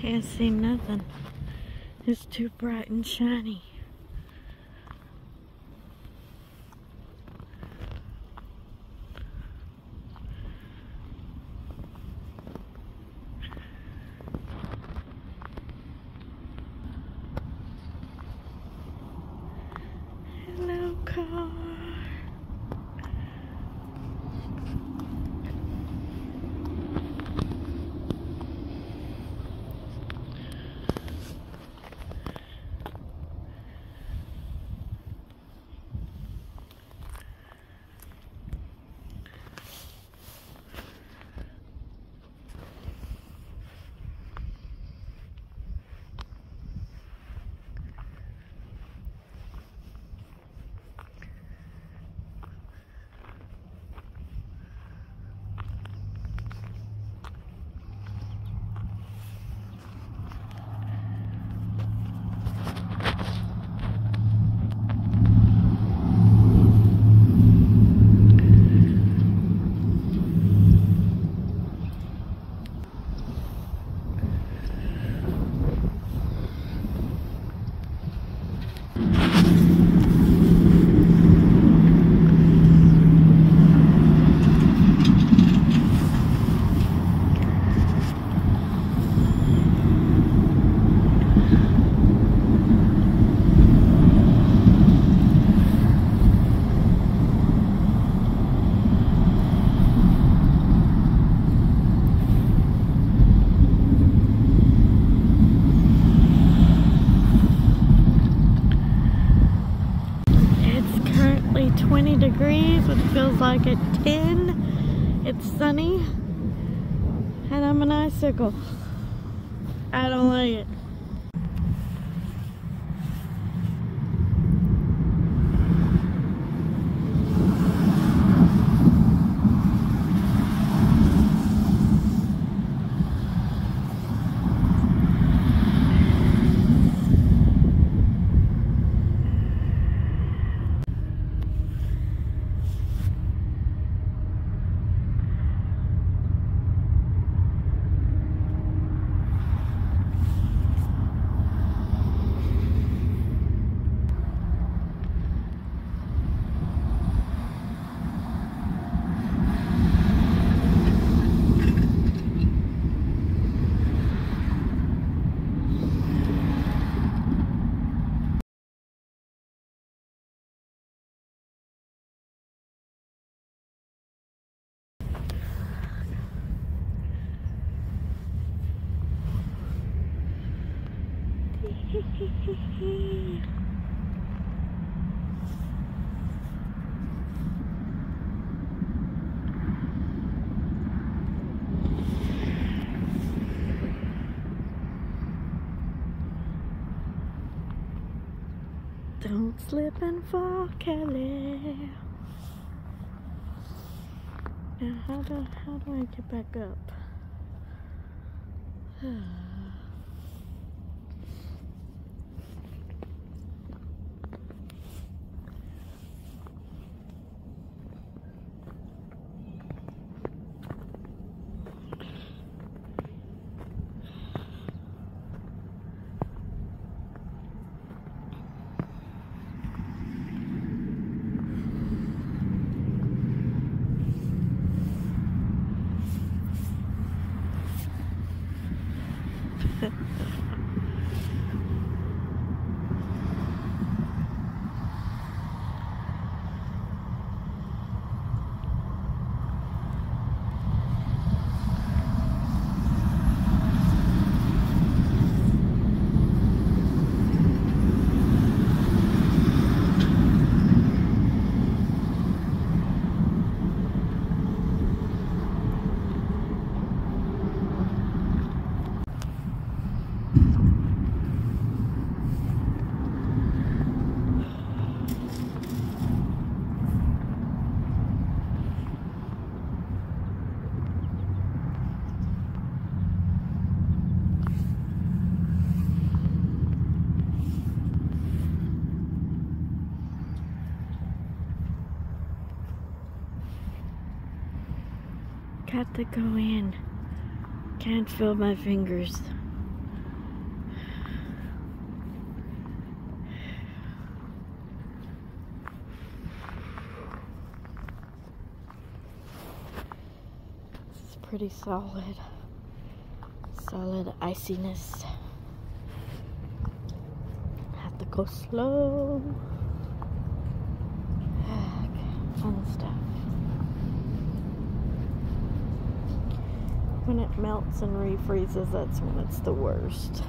Can't see nothing. It's too bright and shiny. Sunny. And I'm an icicle. I don't like it. Don't slip and fall, Kelly. Now, how do how do I get back up? have to go in. Can't feel my fingers. It's pretty solid. Solid iciness. Have to go slow. Back. Fun stuff. When it melts and refreezes, that's when it's the worst.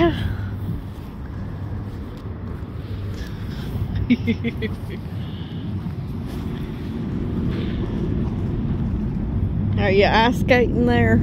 Are you ice skating there?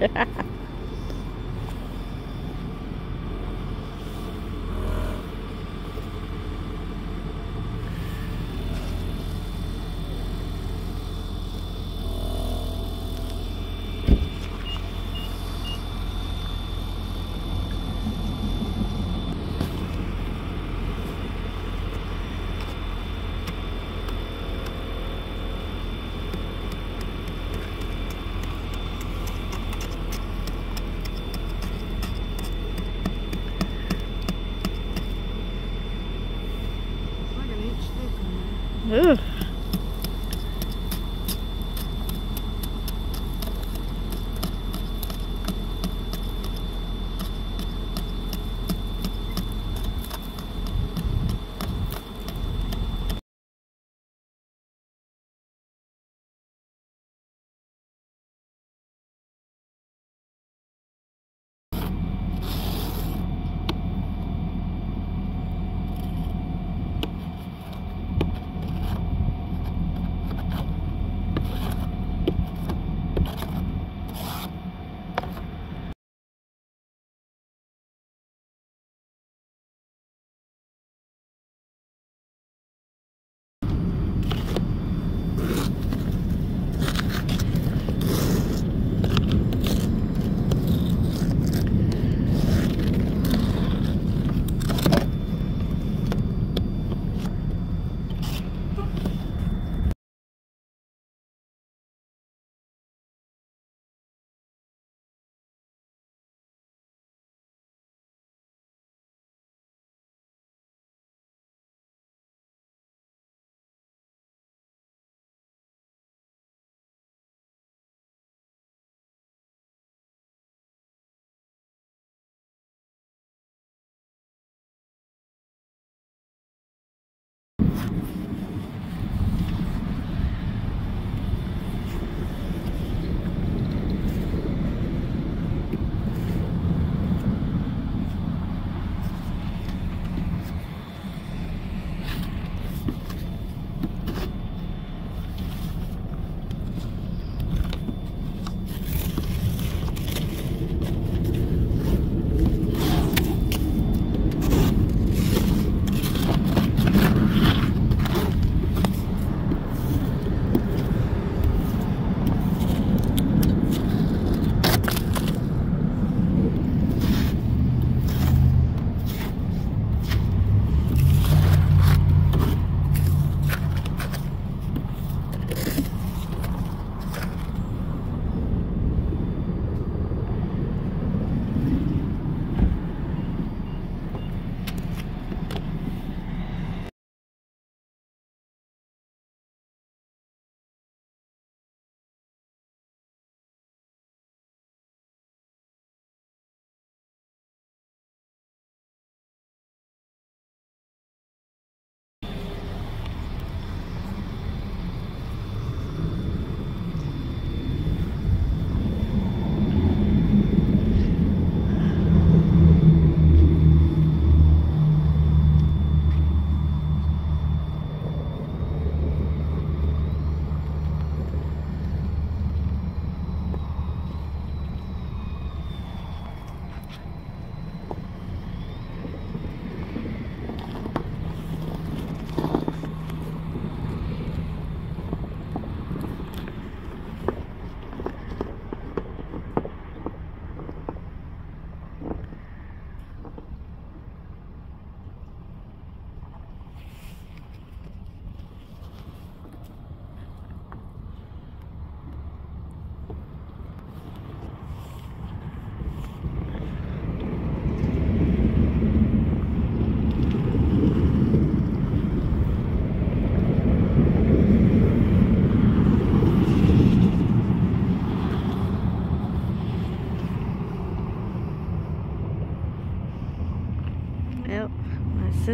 yeah. Like an inch thick on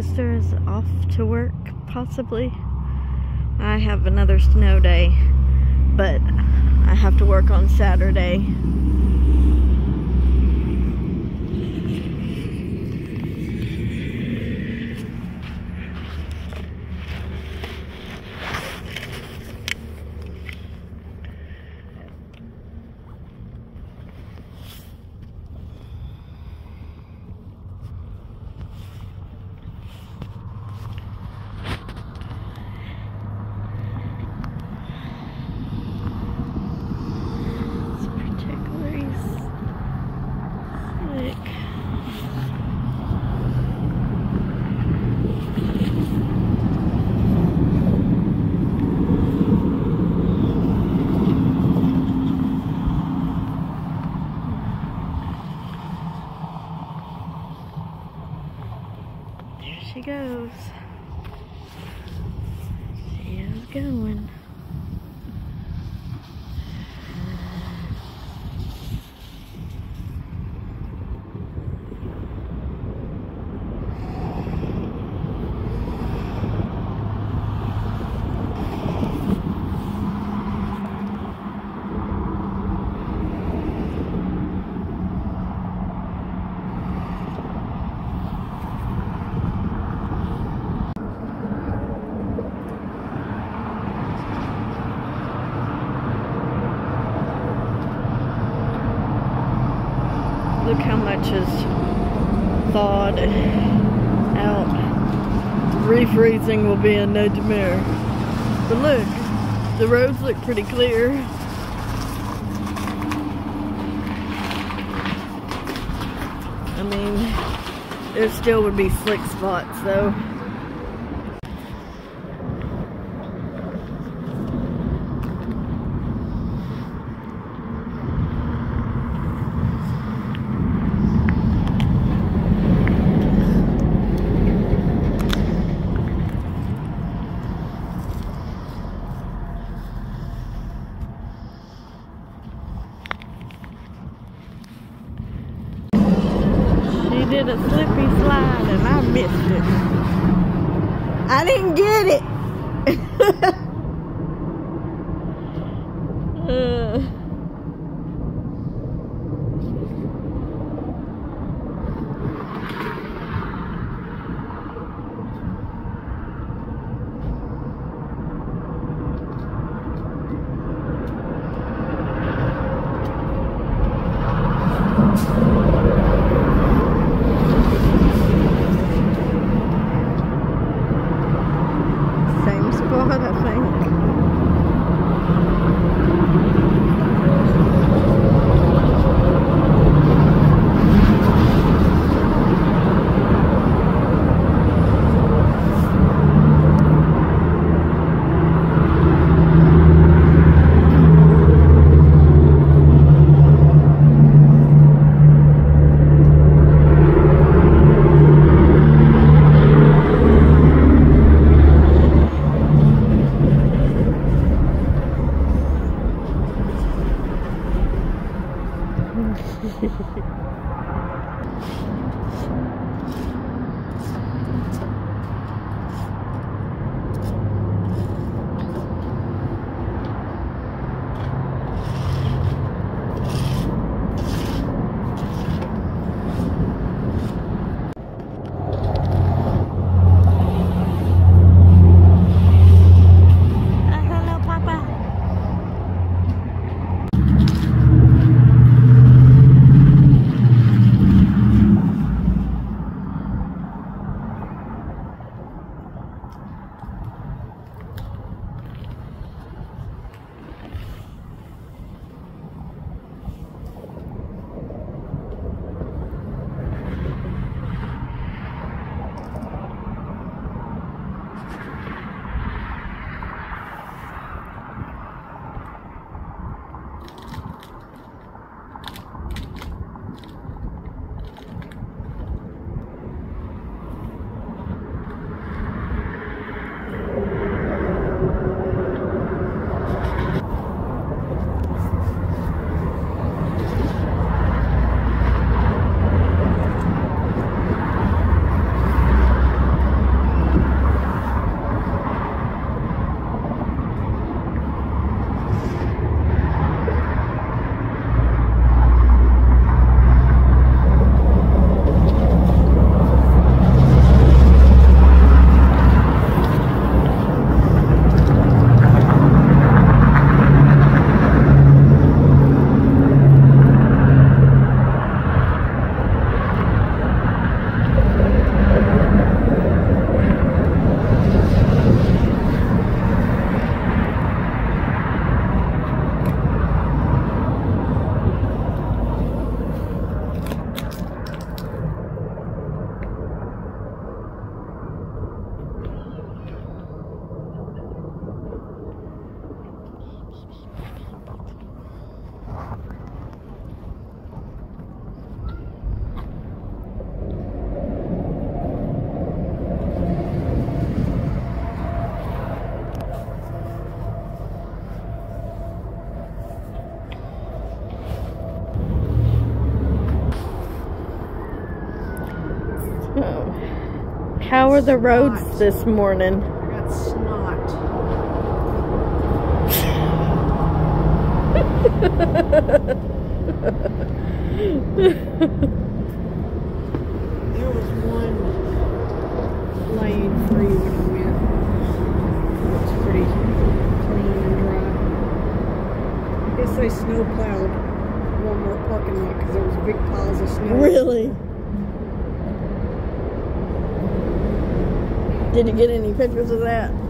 Sister is off to work, possibly. I have another snow day, but I have to work on Saturday. It's particularly slick. There she goes. She is going. Look how much is thawed out. Refreezing will be a nightmare. But look, the roads look pretty clear. I mean, there still would be slick spots though. the roads this morning. Did you get any pictures of that?